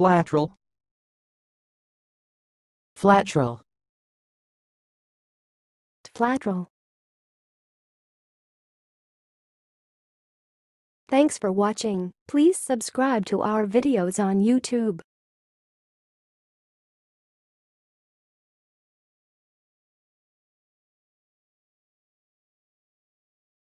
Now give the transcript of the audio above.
Flatrel. Flatrel. Flatrel. Thanks for watching. Please subscribe to our videos on YouTube.